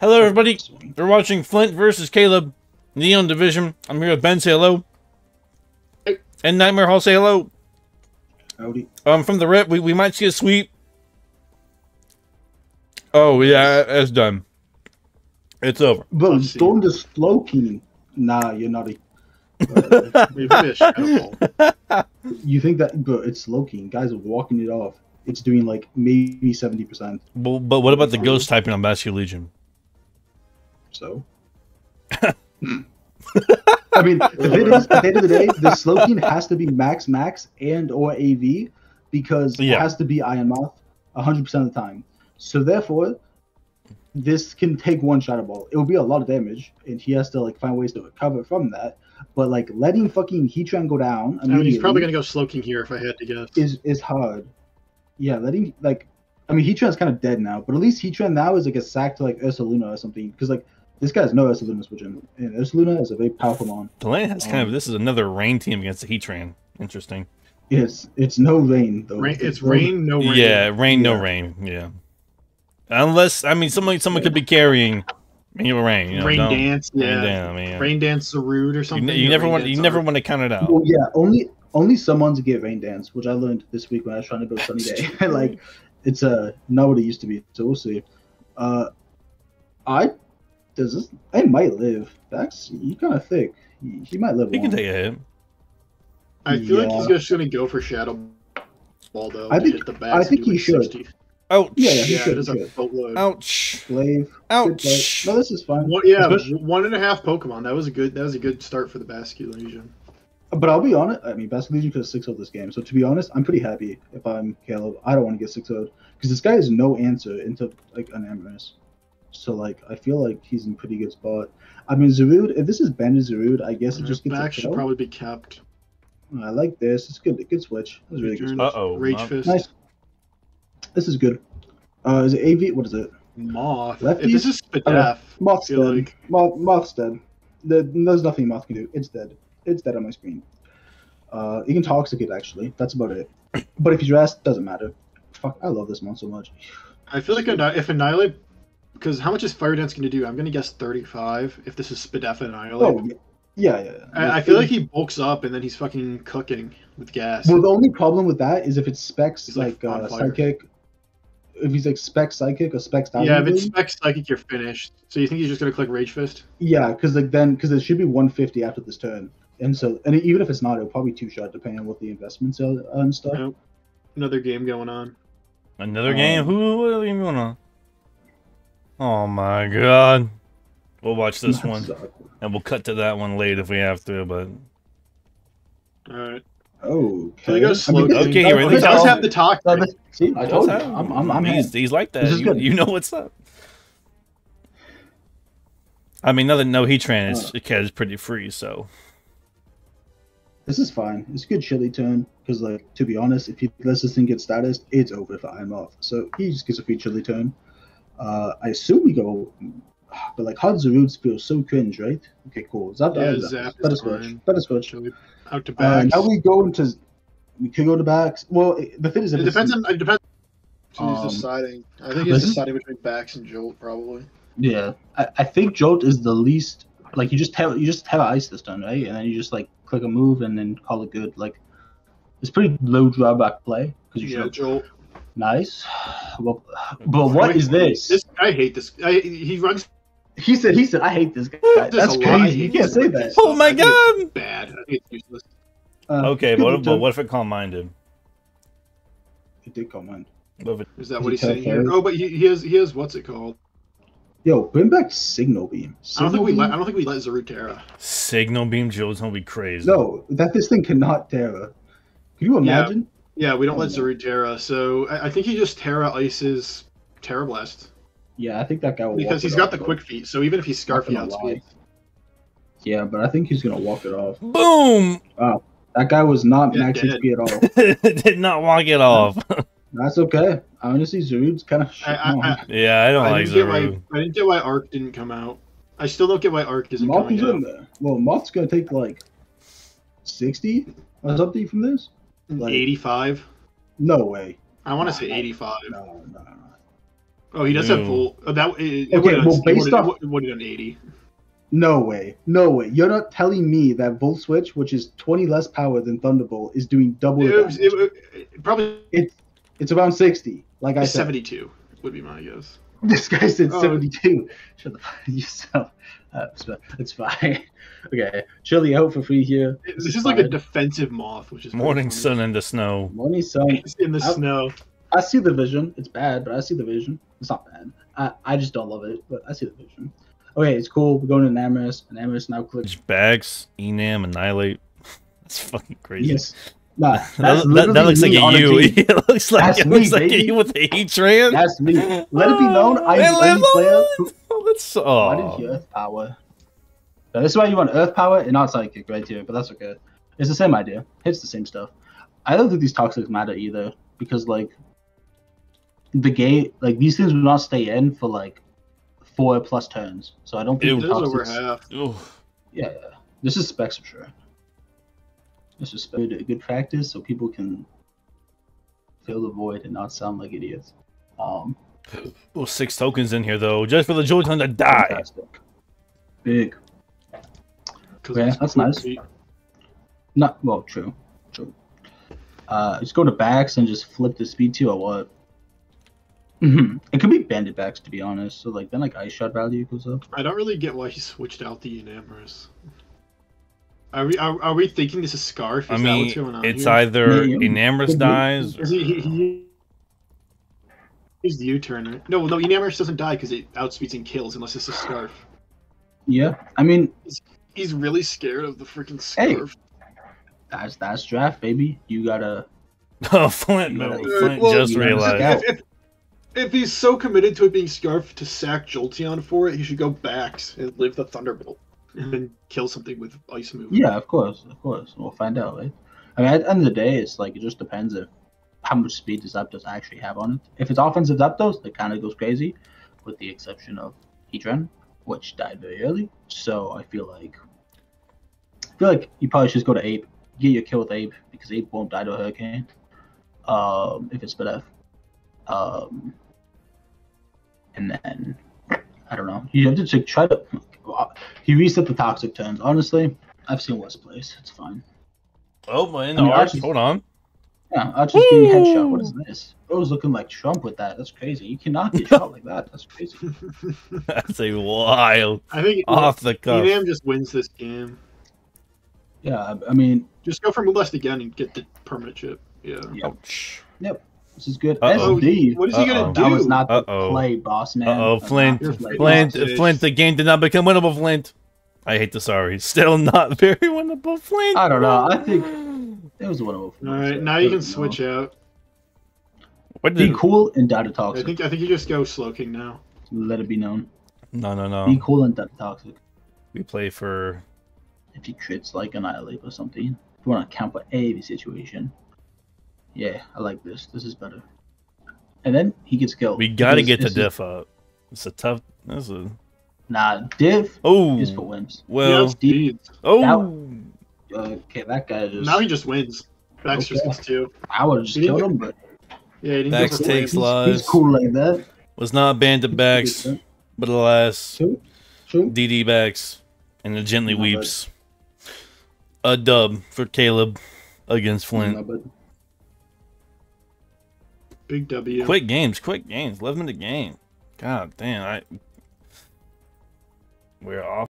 Hello, everybody. We're watching Flint versus Caleb, Neon Division. I'm here with Ben. Say hello. Hey. And Nightmare Hall. Say hello. Howdy. Um, from the rip, we, we might see a sweep. Oh yeah, it's done. It's over. But Let's see. Storm just Slowking. Nah, you're not a. Maybe a shadow ball. you think that, but it's Slowking. Guys are walking it off. It's doing like maybe seventy percent. But, but what about the ghost typing on Basculegion? So. Hmm. I mean, the thing is, at the end of the day, the Slowking has to be max max and or AV because Yeah. it has to be Iron Moth hundred percent of the time. So therefore, this can take one shadow ball. It will be a lot of damage, and he has to like find ways to recover from that. But like letting fucking Heatran go down, I mean, he's probably gonna go Slowking here if I had to guess. is is hard. Yeah, letting like, I mean, Heatran's kind of dead now, but at least Heatran now is like a sack to like Ursaluna or something because like this guy's no Ursaluna switch in, and Ursaluna is a very powerful mon. The lane has kind of this is another rain team against the Heatran. Interesting. It's it's no rain though. Rain, it's rain, no rain. Yeah, rain, no Yeah. rain. Yeah. Unless I mean, someone someone could be carrying. You know, rain. You know, rain don't- dance. Rain Yeah. man. Rain dance Zarude or something. ne- you never want. You Dance never want to count it out. Well, yeah, only only someone's get rain dance, which I learned this week when I was trying to go sunny day. like, it's uh not what it used to be. So we'll see. Uh, I does this? I might live. That's he kind of thick. He, he might live. He can long. take a hit. I feel like Yeah. he's just gonna go for shadow ball though. I to think- hit the back I and think do, he like, should. 60. Ouch! Yeah, yeah, he Yeah, should, it is he a should. boatload. Ouch! Slave. Ouch! Good play. No, this is fine. One, yeah, Especially- one and a half Pokemon. That was a good. That was a good start for the Basculegion. But I'll be honest. I mean, Basculegion could have 6 0 this game. So to be honest, I'm pretty happy if I'm Caleb. I don't want to get 6 0 because this guy has no answer into like Enamorus. So like, I feel like he's in pretty good spot. I mean, Zarude. If this is banded Zarude, I guess it just gets back a should probably be kept. I like this. It's good. Good switch. That's really good. Return, Switch. Uh-oh, Rage not- Fist. Nice. This is good. Uh, is it AV? What is it? Moth. Lefties? If this is Okay. Spadef, Moth's dead. like- Moth, Moth's dead. There's nothing Moth can do. It's dead. It's dead on my screen. Uh, you can toxic it actually. That's about it. But if he's rest, doesn't matter. Fuck, I love this mon so much. I feel like Anni- if Annihilape, because how much is Fiery Dance going to do? I'm going to guess 35 if this is Spadef and Annihilape. Oh, yeah, yeah. yeah. I, I feel like he bulks up and then he's fucking cooking with gas. Well, the only problem with that is if it's specs He's, like, like, on uh, psychic. If he's like spec psychic or spec style. yeah, if it's Spec Psychic, you're finished. So you think he's just going to click Rage Fist? Yeah, because like then because it should be 150 after this turn, and so and even if it's not, it'll probably two shot depending on what the investments are and stuff. Yeah. Another game going on. Another Um, game. Who? What are you going Oh my god! We'll watch this one, So- and we'll cut to that one late if we have to. But Alright. Oh, So he go slow. this- Okay, this- really? He does have the talk. no, See, I told you, I'm, I'm, I'm he's, he's like that. You, you know what's up. I mean, nothing. No Heatran is Uh. is pretty free. So This is fine. It's a good chili turn because, like, to be honest, if he lets this thing get status, it's over if I'm off. So he just gets a free chili turn. Uh, I assume we go, but like, how does roots feel so cringe, right? Okay, cool. Zap, Yeah, that, Zap that is is switch. fine. That is switch. Out to Uh, now we go into. We could go to Bax. Well, it- the thing is, it depends on. It depends. So he's Um, deciding. I think he's deciding between Bax and Jolt, probably. Yeah, I, I think Jolt is the least. Like you just have you just have ice this turn, right? And then you just like click a move and then call it good. Like it's pretty low drawback play because you Yeah, should Joel. Nice. Well, but what is this? This I hate this. I, he runs He said. He said. I hate this guy. There's That's crazy. You can't say that. Oh my I God! Bad. I think it's useless. Uh, okay, but but what if it calm minded? It did come in. What if it- Is that Is what he's saying here? Oh, but he, he has he has what's it called? Yo, bring back Signal Beam. I don't Signal think we Beam? let I don't think we let Zarutera. Signal beam Joe's gonna be crazy. No, that this thing cannot Tera. Can you imagine? Yeah, we don't let no. Zarutera. So I, I think he just Tera ices Tera Blast Yeah, I think that guy will. because walk he's it got off, the quick feet. So even if he's Not Scarfy gonna Yeah, but I think he's gonna walk it off. Boom! Wow, That guy was not Yeah, max dead. HP at all. Did not walk it off. That's okay. Honestly, Zarude's kind of. I, I, I, yeah, I don't I like didn't get why I didn't get why Arc didn't come out. I still don't get why Arc isn't Moth coming is in out. there. Well, Moth's gonna take like sixty or something from this. Like- Eighty-five. No way. I want to Nah, say eighty-five. No, no, no. Oh, he does Ew. have volt. Oh, that it, it Okay, would have well, based off- what would have done eighty. No way. No way. You're not telling me that Volt Switch, which is 20 less power than Thunderbolt, is doing double the It, was, it, it, probably It's it's around 60. Like I said, seventy-two would be my guess. this guy said Oh. 72. Shut the fuck yourself. Uh, it's fine. okay. chilly out for free here. This is like a defensive moth, which is Morning funny. sun in the snow. Morning sun. It's in the Out. snow. I see the vision. It's bad, but I see the vision. It's not bad. I, I just don't love it, but I see the vision. Okay, it's cool. We're going to Enamorus. and Enamorus now clicks. Bags, Enam, Annihilape. That's fucking crazy. Yes. Nah, That, that, that looks like me a you. it looks like That's it me, looks like a baby. you with the Heatran. That's me. Let it be known, oh, I'm It the only player on. who Oh, that's Why did oh. you Earth Power? So this is why you want Earth Power and not Psychic right here, but that's okay. It's the same idea. Hits the same stuff. I don't think these toxics matter either because like the game, like these things will not stay in for like four plus turns. So I don't think Ew. The is over half. Ooh. Yeah, yeah. This is specs for sure. This is good, good practice so people can fill the void and not sound like idiots. Um, Ooh, six tokens in here though, just for the Jolteon to die. fantastic. Big. 'cause Yeah, that's nice. beat. Not well, true, true. Uh, just go to Bax and just flip the speed two or what? hmm It could be banded Bax to be honest. So like then like ice shot value goes up. I don't really get why he switched out the Enamorus. Are we are, are we thinking this is Scarf? Is I that what's mean, going on it's here? either Yeah, yeah. Enamorus dies. Is he, he, he He's the U-turn. No, no, Enamorus doesn't die because it outspeeds and kills unless it's a Scarf. Yeah, I mean He's really scared of the freaking Hey. Scarf. that's that's draft baby. You gotta Oh, Flint, You gotta- Flint well, just realized. If, if, if he's so committed to it being Scarf to sack Jolteon for it, he should go Bax and live the Thunderbolt and then kill something with Ice Move. Yeah, of course, of course. We'll find out, right? I mean, at the end of the day, it's like it just depends if how much speed does Zapdos actually have on it. If it's offensive Zapdos, it kind of goes crazy, with the exception of Heatran, which died very early. So I feel like I feel like you probably should just go to Ape, get your kill with Ape because Ape won't die to a Hurricane. Um, if it's Spidef. Um, and then I don't know. You have to try to. He reset the toxic turns. Honestly, I've seen worse plays. It's fine. Oh, my in I mean, arch. Archie's- Hold on. Yeah, I just getting headshot. What is this? Bro's looking like Trump with that. That's crazy. You cannot get shot like that. That's crazy. That's a wild I think off the cuff. Enam just wins this game. Yeah, I- I mean, Just go for Moonblast again and get the permanent chip. Yeah. Yeah. Ouch. This is good. Uh-oh. SD. What is he gonna do? That was not the Uh-oh. play, boss man. Uh-oh, That's not Flint. Flint, Flint, the game did not become winnable, Flint. I hate the sorry. Still not very winnable, Flint. I don't know. I think it was one of All right, now you can switch out. What Be cool and data I toxic. think I think you just go Slowking now. Let it be known. No, no, no. Be cool and data toxic. We play for. If he crits like Annihilape or something. If you want to count for every situation. Yeah, I like this. This is better. And then he gets killed. We gotta Because get the diff up. It's a tough. This a Nah, diff. Oh, is for wins. well. yeah, speeds. Oh, okay, that guy just. Now he just wins. Bax just Okay. gets two. I would have just He didn't killed him, but Yeah, he didn't Bax go for takes flames. lives. he's cool like that. was not banded Bax, but alas, True, true. DD Bax, and it gently Not bad. weeps. A dub for Caleb against Flint. Big W. Quick games, quick games, 11 minute game. God damn, I. We're off.